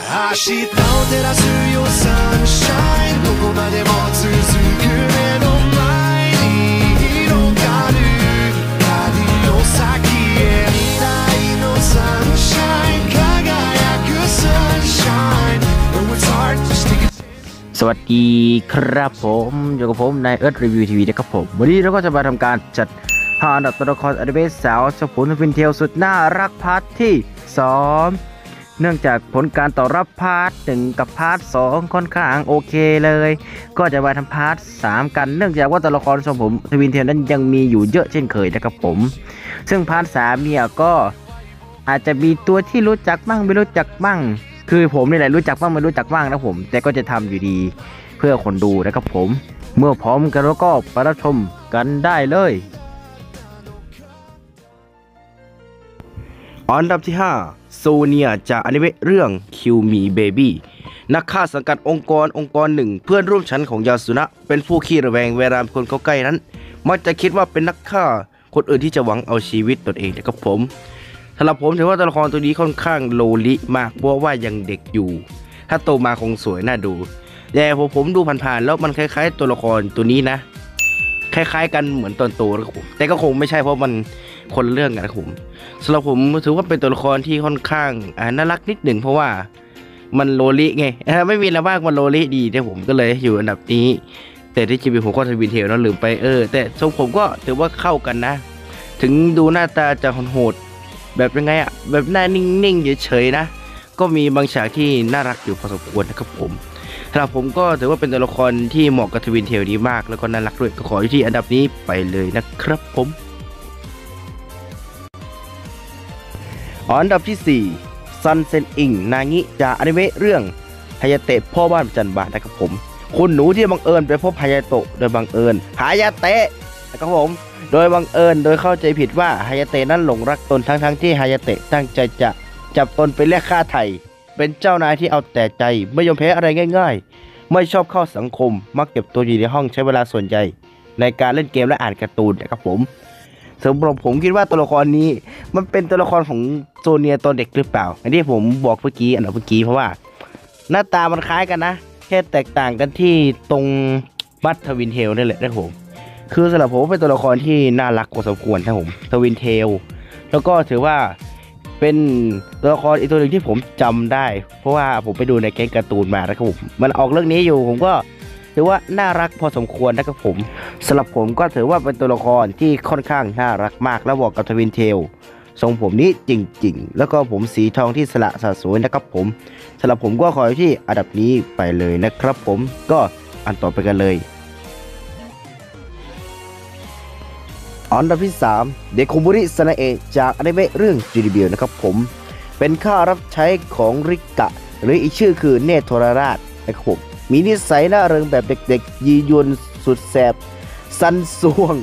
明日を照らすよ sunshine どこまでも続く目の前に広がる旅の先へ未来の sunshine 輝く sunshine Oh it's hard to stick it สวัสดีครับผมอยู่กับผมนายเอิร์ธรีวิวทีวีนะครับผม วันนี้เราก็จะมาทำการจัดหาอันดับตัวละครอนิเมะสาวสปุนฟินเทลสุดน่ารักพาร์ทที่ 2 เนื่องจากผลการตอบรับ part หนึ่งกับ part สองค่อนข้างโอเคเลย ก็จะมาทำ part สามกันเนื่องจากว่าตัวละครทรงผม twintail นั้นยังมีอยู่เยอะเช่นเคยนะครับผม ซึ่ง part สามเนี่ยก็อาจจะมีตัวที่รู้จักบ้างไม่รู้จักบ้าง คือผมนี่แหละรู้จักบ้างไม่รู้จักบ้างนะผม แต่ก็จะทำอยู่ดีเพื่อคนดูนะครับผม เมื่อพร้อมกันแล้วก็ไปรับชมกันได้เลย อันดับที่ 5 โซเนียจากอนิเมะเรื่อง Kill Me Baby นักฆ่าสังกัดองค์กรองค์กรหนึ่ง เพื่อนร่วมชั้นของยาสุนะ เป็นผู้ขี้ระแวงเวลามคนเข้าใกล้นั้น มักจะคิดว่าเป็นนักฆ่าคนอื่นที่จะหวังเอาชีวิตตนเองนะครับผมสำหรับผมถือว่าตัวละครตัวนี้ค่อนข้าง loli มากเพราะว่ายังเด็กอยู่ ถ้าโตมาคงสวยน่าดู แต่ผมผมดูผ่านๆแล้วมันคล้าย ๆ ตัวละครตัวนี้นะ คล้าย ๆ กันเหมือนตอนโตนะครับผมแต่ก็คงไม่ใช่เพราะมัน คนละเรื่องกันนะผมสำหรับผมถือว่าเป็นตัวละครที่ค่อนข้างน่ารักนิดหนึ่งเพราะว่ามัน loli ไงไม่มีอะไรมากมัน loli ดีแต่ผมก็เลยอยู่อันดับนี้ แต่ที่จริงผมก็ twintail แล้วลืมไปเออ แต่ทรงผมก็ถือว่าเข้ากันนะ ถึงดูหน้าตาจะโหดแบบยังไงอะแบบหน้านิ่งๆเฉยๆนะ ก็มีบางฉากที่น่ารักอยู่พอสมควรนะครับผมสำหรับผมก็ถือว่าเป็นตัวละครที่เหมาะกับ twintail ดีมาก แล้วก็น่ารักด้วยก็ขออยู่ที่อันดับนี้ไปเลยนะครับผม อันดับที่ 4 ซันเซนอิน นางิจากอนิเมะเรื่องฮายาเตะพ่อบ้านประจันบานนะครับผม คุณหนูที่บังเอิญไปพบฮายาโตะโดยบังเอิญฮายาเตะนะครับผม โดยบังเอิญโดยเข้าใจผิดว่าฮายาเตะนั้นหลงรักตนทั้งทั้งที่ฮายาเตะตั้งใจจะจับตนไปแลกค่าไถ่เป็นเจ้านายที่เอาแต่ใจไม่ยอมแพ้อะไรง่าย ๆ ไม่ชอบเข้าสังคมมักเก็บตัวอยู่ในห้องใช้เวลาส่วนใหญ่ ในการเล่นเกมและอ่านการ์ตูนนะครับผม สำหรับผมคิดว่าตัวละครนี้ มันเป็นตัวละครของโซเนียตอนเด็กหรือเปล่าอันที่ผมบอกเมื่อกี้อันดับเมื่อกี้เพราะว่า หน้าตามันคล้ายกันนะแค่แตกต่างกันที่ทรงผม twintail นี่แหละนะผมคือสำหรับผมเป็นตัวละครที่น่ารักพอสมควรนะผม twintail แล้วก็ถือว่าเป็นตัวละครอีกตัวหนึ่งที่ผมจำได้ เพราะว่าผมไปดูในแก๊งการ์ตูนมานะครับผมมันออกเรื่องนี้อยู่ผมก็ ถือว่าน่ารักพอสมควรนะครับผมสำหรับผมก็ถือว่าเป็นตัวละครที่ค่อนข้างน่ารักมากและเหมาะกับ twintail ทรงผมนี้จริงๆ แล้วก็ผมสีทองที่สละสดสวยนะครับผมสำหรับผมก็ขอที่อันดับนี้ไปเลยนะครับผมก็อันต่อไปกันเลยอันดับที่3เดโคบุริสนาเอะจากอนิเมะเรื่องจูดิเบียนะครับผม เป็นข้ารับใช้ของริกะ หรืออีกชื่อคือเนธโทรราชนะครับผม มีนิสัยน่าเริงแบบเด็กๆ ยียวนสุดแสบสันสวง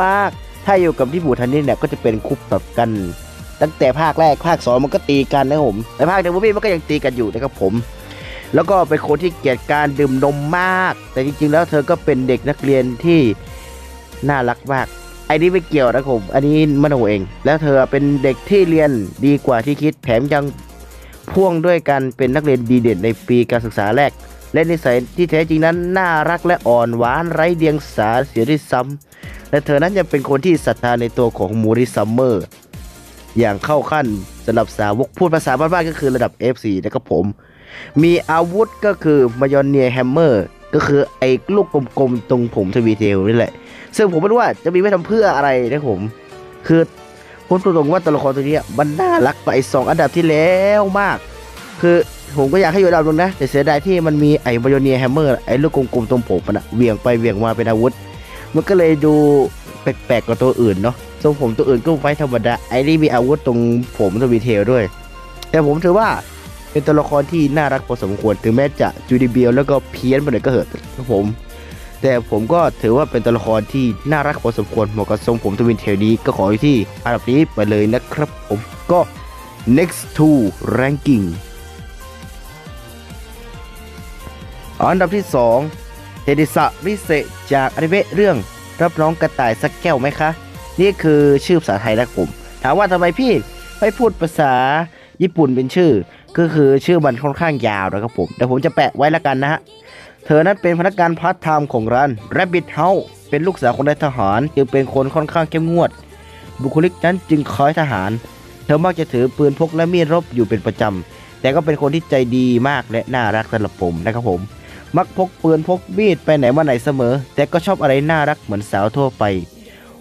มากๆ ถ้าอยู่กับที่หมู่ทันนี่เนี่ยก็จะเป็นคุปแบบกัน ตั้งแต่ภาคแรกภาคสองมันก็ตีกันนะผมในภาคเดวบี้มันก็ยังตีกันอยู่นะครับผม แล้วก็เป็นคนที่เกลียดการดื่มนมมาก แต่จริงๆ แล้วเธอก็เป็นเด็กนักเรียนที่น่ารักมากไอ้นี่ไม่เกี่ยวนะครับผม อันนี้มโนเอง แล้วเธอเป็นเด็กที่เรียนดีกว่าที่คิดแถมยังพ่วงด้วยกันเป็นนักเรียนดีเด่นในปีการศึกษาแรก และนิสัยที่แท้จริงนั้นน่ารักและอ่อนหวานไร้เดียงสาเสียด้วยซ้ำและเธอนั้นยังเป็นคนที่ศรัทธาในตัวของโมริซัมเมอร์ อย่างเข้าขั้นสำหรับสาวกพูดภาษาบ้านๆก็คือระดับ F4 นะครับผม มีอาวุธก็คือ Mjolnir Hammer ก็คือไอ้ลูกกลมๆตรงผม twintail นี่แหละ ซึ่งผมไม่รู้ว่าจะมีไว้ทำเพื่ออะไรนะผม คือผมตรงๆว่าตัวละครตัวนี้มันน่ารักไปสองอันดับที่แล้วมาก คือ ผมก็อยากให้อยู่อันดับนึงนะ แต่เสียดายที่มันมีไอ้ Mjolnir Hammer ไอ้ลูกกลมๆตรงผมมันอะเหวี่ยงไปเหวี่ยงมาเป็นอาวุธ มันก็เลยดูแปลกๆกว่าตัวอื่นเนาะทรงผมตัวอื่นก็ไว้ธรรมดาไอ้นี่มีอาวุธตรงผม twintail ด้วย แต่ผมถือว่าเป็นตัวละครที่น่ารักพอสมควรถึงแม้จะจูนิเบียวแล้วก็เพี้ยนไปหน่อยก็เหอะครับผม แต่ผมก็ถือว่าเป็นตัวละครที่น่ารักพอสมควรเหมาะกับทรงผม twintail นี้ก็ขออยู่ที่อันดับนี้ไปเลยนะครับผมก็ next to ranking อันดับที่ 2 เทเดซะริเซจากอนิเมะเรื่องรับน้องกระต่ายสักแก้วไหมคะ นี่คือชื่อภาษาไทยนะครับผมถามว่าทำไมพี่ไม่พูดภาษาญี่ปุ่นเป็นชื่อ ก็คือชื่อมันค่อนข้างยาวนะครับผมแต่ผมจะแปะไว้แล้วกันนะฮะเธอนั้นเป็นพนักงานพาร์ทไทม์ของร้าน Rabbit House เป็นลูกสาวของนายทหาร จึงเป็นคนค่อนข้างเข้มงวด บุคลิกนั้นจึงคล้ายทหาร เธอมักจะถือปืนพกและมีดรบอยู่เป็นประจำแต่ก็เป็นคนที่ใจดีมากและน่ารักสำหรับผมนะครับผม มักพกปืนพกมีดไปไหนมาไหนเสมอ แต่ก็ชอบอะไรน่ารักเหมือนสาวทั่วไป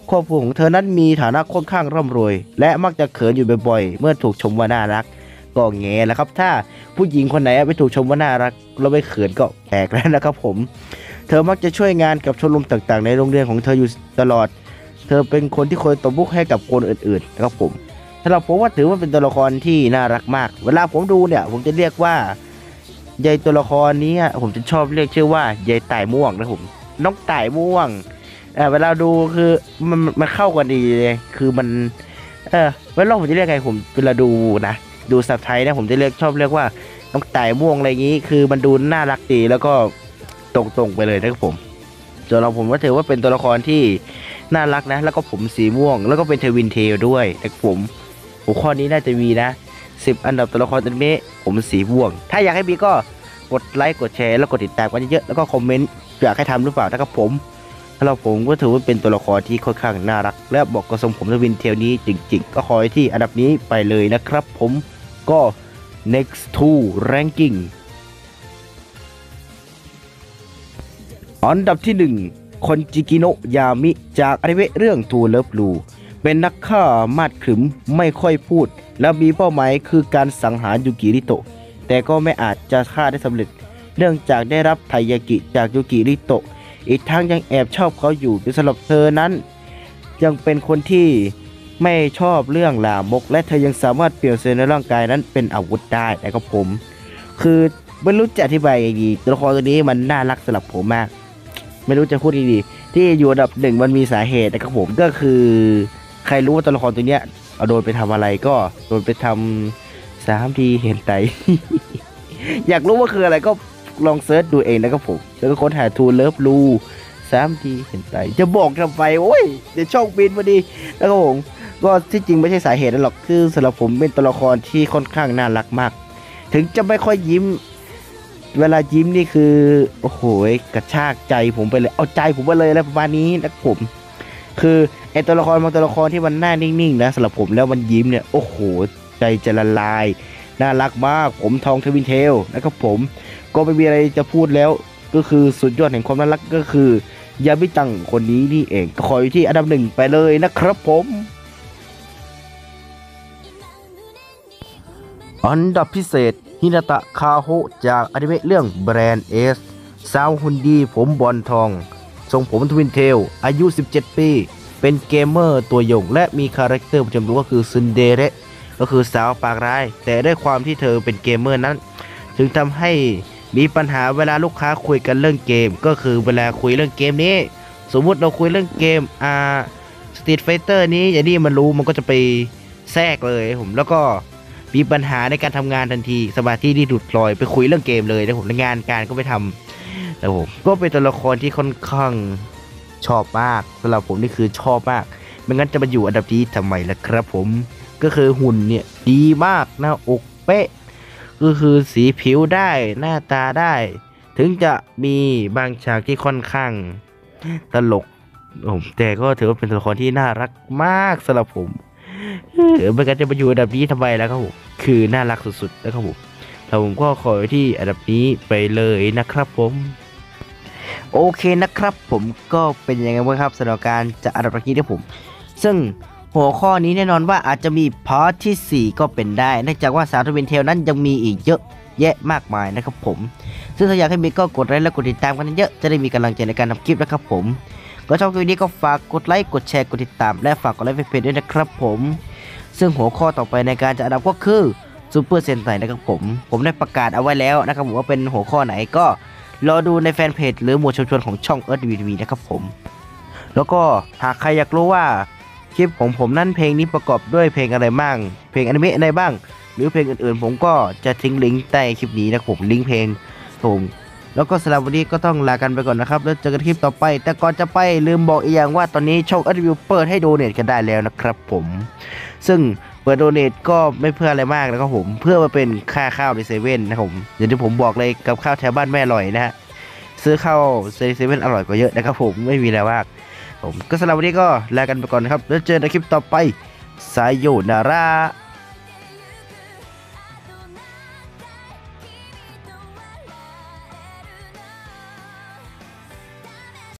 ครอบครัวของเธอนั้นมีฐานะค่อนข้างร่ำรวย และมักจะเขินอยู่บ่อยๆ เมื่อถูกชมว่าน่ารัก ก็แง่แล้วครับ ถ้าผู้หญิงคนไหนไม่ถูกชมว่าน่ารัก แล้วไม่เขินก็แปลกแล้วนะครับผม เธอมักจะช่วยงานกับชมรมต่างๆ ในโรงเรียนของเธออยู่ตลอด เธอเป็นคนที่คอยตบมุกให้กับคนอื่นๆนะครับผมสำหรับผมว่าถือว่าเป็นตัวละครที่น่ารักมาก เวลาผมดูเนี่ย ผมจะเรียกว่า ยายตัวละครนี้ผมจะชอบเรียกชื่อว่ายายต่ายม่วงนะผมน้องต่ายม่วงเออเวลาดูคือมันมันเข้ากันดีเลยคือมัน เออเวลาผมจะเรียกไงผมเวลาดูนะดูสับไทยนะผมจะเรียกชอบเรียกว่าน้องต่ายม่วงอะไรอย่างนี้ คือมันดูน่ารักดีแล้วก็ตรงๆไปเลยนะครับผมส่วนเราผมก็ถือว่าเป็นตัวละครที่น่ารักนะ แล้วก็ผมสีม่วง แล้วก็เป็น twintail ด้วยนะครับผมหัวข้อนี้น่าจะมีนะ สิบอันดับตัวละครตัวนี้ผมสีม่วง ถ้าอยากให้มีก็กดไลค์กดแชร์แล้วกดติดตามกันเยอะๆแล้วก็คอมเมนต์อยากให้ทำหรือเปล่านะครับผมสำหรับผมก็ถือว่าเป็นตัวละครที่ค่อนข้างน่ารัก และเหมาะกับทรงผม twintail นี้จริง ๆ ก็ขออยู่ที่อันดับนี้ไปเลยนะครับ ผมก็ next to ranking อันดับที่ 1 คนจิกิโนะยามิ จากอนิเมะเรื่อง To Love Ru เป็นนักฆ่ามาดขรึมไม่ค่อยพูด และมีเป้าหมายคือการสังหารยูกิริโตะ แต่ก็ไม่อาจจะฆ่าได้สำเร็จ เนื่องจากได้รับไทยากิจากยูกิริโตะ อีกทั้งยังแอบชอบเขาอยู่โดยสำหรับเธอนั้น ยังเป็นคนที่ไม่ชอบเรื่องลามก และเธอยังสามารถเปลี่ยนเซลล์ในร่างกายนั้นเป็นอาวุธได้นะครับผม คือไม่รู้จะอธิบายยังไงดีตัวละครตัวนี้มันน่ารักสำหรับผมมาก ไม่รู้จะพูดยังไงดีที่อยู่อันดับหนึ่งมันมีสาเหตุนะครับผมก็คือ ใครรู้ว่าตัวละครตัวเนี้ย เอาโดนไปทำอะไรก็โดนไปทำสามทีเห็นไต อยากรู้ว่าคืออะไรก็ลอง search ดูเองนะครับผมแล้วก็ค้นหาทูเลิฟลู3D hentai จะบอกทำไมโอ้ยเดี๋ยวช่องบินพอดีแล้วก็ผมก็ที่จริงไม่ใช่สาเหตุนั้นหรอกคือสำหรับผมเป็นตัวละครที่ค่อนข้างน่ารักมาก ถึงจะไม่ค่อยยิ้ม เวลายิ้มนี่คือโอ้โหกระชากใจผมไปเลยเอาใจผมไปเลยอะไรประมาณนี้นะผม คือ ไอตัวละครบางตัวละครที่มันหน้านิ่งๆนะสำหรับผมแล้วมันยิ้มเนี่ยโอ้โหใจจะละลาย น่ารักมากผมทองทวินเทลนะครับผม ก็ไม่มีอะไรจะพูดแล้วก็คือสุดยอดแห่งความน่ารักก็คือยามิจังคนนี้นี่เองก็ขออยู่ที่อันดับหนึ่งไปเลยนะครับผมอันดับพิเศษฮินาตะคาโฮจากอนิเมะเรื่อง Blend S สาวหุ่นดีผมบลอนด์ทอง ทรงผม twintail อายุ 17 ปี เป็นเกมเมอร์ตัวยงและมีคาแรคเตอร์ประจำตัวก็คือซึนเดเระก็คือสาวปากร้าย แต่ด้วยความที่เธอเป็นเกมเมอร์นั้น จึงทำให้มีปัญหาเวลาลูกค้าคุยกันเรื่องเกม ก็คือเวลาคุยเรื่องเกมนี้ สมมุติเราคุยเรื่องเกมอ่า Street Fighter นี้อย่างนี้มันรู้มันก็จะไปแทรกเลยผมแล้วก็มีปัญหาในการทำงานทันทีสมาธิที่หลุดลอยไปคุยเรื่องเกมเลยนะผมงานการก็ไปทำแต่ผมก็เป็นตัวละครที่ค่อนข้าง ชอบมากสำหรับผมนี่คือชอบมาก ไม่งั้นจะมาอยู่อันดับนี้ทำไมล่ะครับผม ก็คือหุ่นเนี่ยดีมากหน้าอกเป๊ะ ก็คือสีผิวได้หน้าตาได้ ถึงจะมีบางฉากที่ค่อนข้างตลกผมแต่ก็ถือว่าเป็นตัวละครที่น่ารักมากสำหรับผมเออไม่งั้นจะมาอยู่อันดับนี้ทำไมแล้วครับผมคือน่ารักสุดๆนะครับผมแล้วผมก็ขอที่อันดับนี้ไปเลยนะครับผม โอเคนะครับผมก็เป็นยังไงบ้างครับสำหรับการจัดอันดับนี้ที่ผม ซึ่งหัวข้อนี้แน่นอนว่าอาจจะมี part ที่ 4 ก็เป็นได้เนื่องจากว่าสาว twintail นั้นยังมีอีกเยอะแยะมากมายนะครับผม ซึ่งถ้าอยากให้มีก็กดไลค์และกดติดตามกันเยอะจะได้มีกำลังใจในการทำคลิปนะครับผมก็ชอบคลิปนี้ก็ฝากกดไลค์กดแชร์กดติดตาม และฝากกดไลค์เพจด้วยนะครับผม ซึ่งหัวข้อต่อไปในการจัดอันดับก็คือซูเปอร์เซนไตนะครับผม ผมได้ประกาศเอาไว้แล้วนะครับผมว่าเป็นหัวข้อไหนก็ รอดูในแฟนเพจหรือหมวดชุมชนของช่องเอิร์ธวีดีนะครับผม แล้วก็หากใครอยากรู้ว่าคลิปของผมนั้นเพลงนี้ประกอบด้วยเพลงอะไรบ้าง เพลงอนิเมะอะไรบ้าง หรือเพลงอื่นๆ ผมก็จะทิ้งลิงก์ใต้คลิปนี้นะครับผมลิงก์เพลงผม แล้วก็สำหรับวันนี้ก็ต้องลากันไปก่อนนะครับ แล้วเจอกันคลิปต่อไป แต่ก่อนจะไปลืมบอกอีกอย่างว่าตอนนี้ช่องอัดวิวเปิดให้โดเนทกันได้แล้วนะครับผม ซึ่งเปิดโดเนทก็ไม่เพื่ออะไรมากนะครับผม เพื่อมาเป็นค่าข้าวในเซเว่นนะครับผมอย่างที่ผมบอกเลยกับข้าวแถวบ้านแม่อร่อยนะฮะ ซื้อข้าวเซเว่นอร่อยกว่าเยอะนะครับผมไม่มีอะไรมาก ผมก็สำหรับวันนี้ก็ลากันไปก่อนนะครับ แล้วเจอในคลิปต่อไปสายโยนารา